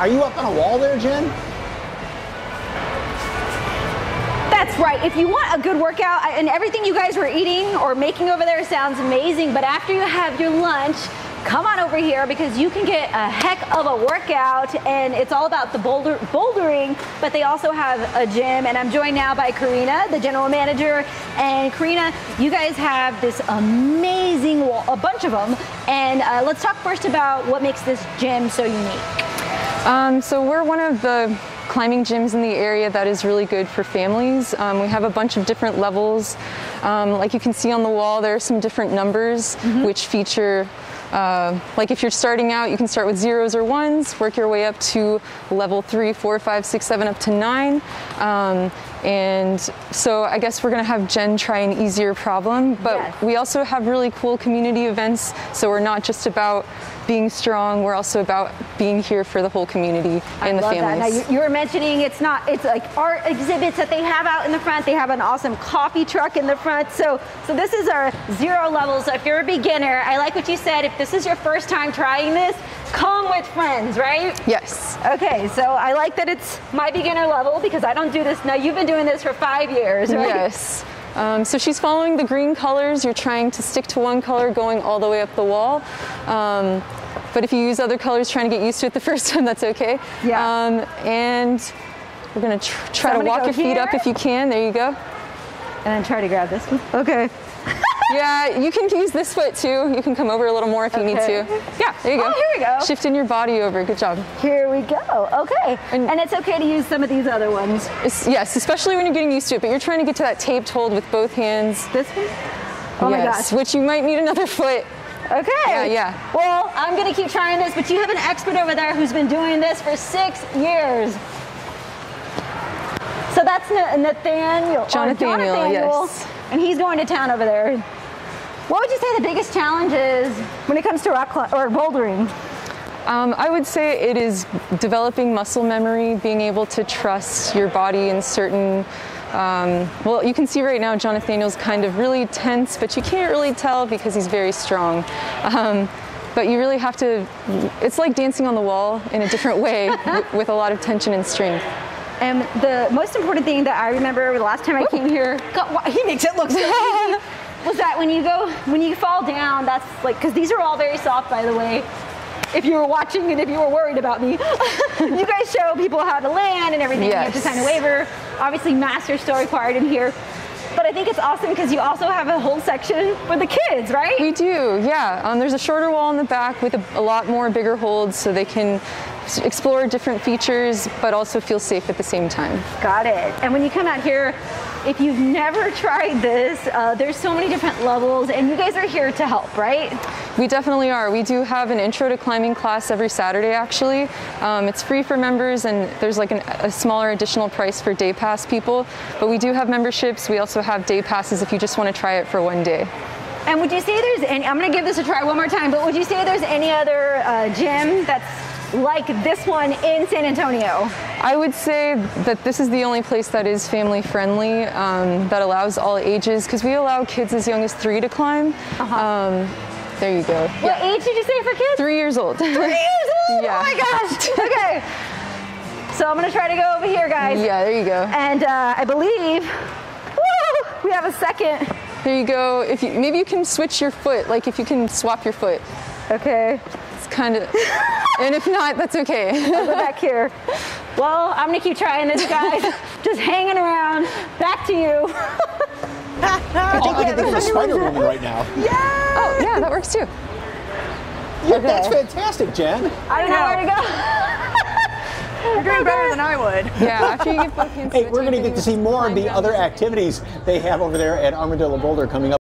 Are you up on a wall there, Jen? That's right. If you want a good workout, and everything you guys were eating or making over there sounds amazing, but after you have your lunch, come on over here because you can get a heck of a workout and it's all about the boulder, bouldering, but they also have a gym and I'm joined now by Karina, the general manager. And Karina, you guys have this amazing wall, a bunch of them. And uh, let's talk first about what makes this gym so unique. Um, so we're one of the climbing gyms in the area that is really good for families. Um, we have a bunch of different levels. Um, like you can see on the wall, there are some different numbers mm-hmm. which feature uh, like if you're starting out, you can start with zeros or ones, work your way up to level three, four, five, six, seven, up to nine. And so I guess we're gonna have Jen try an easier problem, but yes. we also have really cool community events. So we're not just about being strong. We're also about being here for the whole community and I the families. That. Now you, you, were mentioning it's not it's like art exhibits that they have out in the front. They have an awesome coffee truck in the front. So so this is our zero level. So if you're a beginner, I like what you said. If this is your first time trying this, come with friends, right? Yes. Okay, so I like that it's my beginner level because I don't do this now. You've been doing this for five years, right? Yes. Um, so she's following the green colors. You're trying to stick to one color going all the way up the wall. Um, but if you use other colors trying to get used to it the first time, that's okay. Yeah. Um, and we're gonna tr try so to walk your feet up if you can. There you go. And then try to grab this one. Okay. Yeah, you can use this foot too. You can come over a little more if you okay. need to. Yeah, there you go. Oh, here we go. Shifting your body over. Good job. Here we go. Okay. And, and it's okay to use some of these other ones. yes, especially when you're getting used to it, but you're trying to get to that taped hold with both hands. This one? Oh yes, my gosh. Which you might need another foot. Okay. Yeah, yeah. Well, I'm gonna keep trying this, but you have an expert over there who's been doing this for six years. So that's Nathaniel. John Nathaniel, yes. And he's going to town over there. What would you say the biggest challenge is when it comes to rock or bouldering? Um, I would say it is developing muscle memory, being able to trust your body in certain um, well, you can see right now John Nathaniel's kind of really tense, but you can't really tell because he's very strong. Um, but you really have to, it's like dancing on the wall in a different way with a lot of tension and strength. And the most important thing that I remember the last time I came here, God, he makes it look so easy, was that when you go, when you fall down, that's like, because these are all very soft, by the way, if you were watching and if you were worried about me. you guys show people how to land and everything. Yes. You have to sign a waiver. Obviously, master's still required in here. But I think it's awesome because you also have a whole section for the kids, right? We do, yeah. Um, there's a shorter wall in the back with a, a lot more bigger holds so they can explore different features but also feel safe at the same time. Got it. And when you come out here, if you've never tried this, uh, there's so many different levels and you guys are here to help, right? We definitely are. We do have an intro to climbing class every Saturday actually. Um, it's free for members and there's like an, a smaller additional price for day pass people, but we do have memberships. We also have day passes if you just want to try it for one day. And would you say there's any, I'm gonna give this a try one more time, but would you say there's any other uh, gym that's like this one in San Antonio? I would say that this is the only place that is family friendly, um, that allows all ages, because we allow kids as young as three to climb. Uh-huh. Um, there you go. What yeah. age did you say for kids? Three years old. Three years old? yeah. Oh my gosh. okay. So I'm gonna try to go over here, guys. Yeah, there you go. And uh, I believe, woo, we have a second. There you go. If you, maybe you can switch your foot, like if you can swap your foot. Okay kind of, and if not, that's okay. I'll go back here. Well, I'm gonna keep trying this, guys. Just hanging around. Back to you. I think, I can think of a Spider Woman right now. Yeah. Oh, yeah, that works too. Yeah, okay. that's fantastic, Jen. I don't know where to go. You're doing better than I would. Yeah, after you get both hands. Hey, we're going to get to see more of the other activities they have over there at Armadillo Boulder coming up.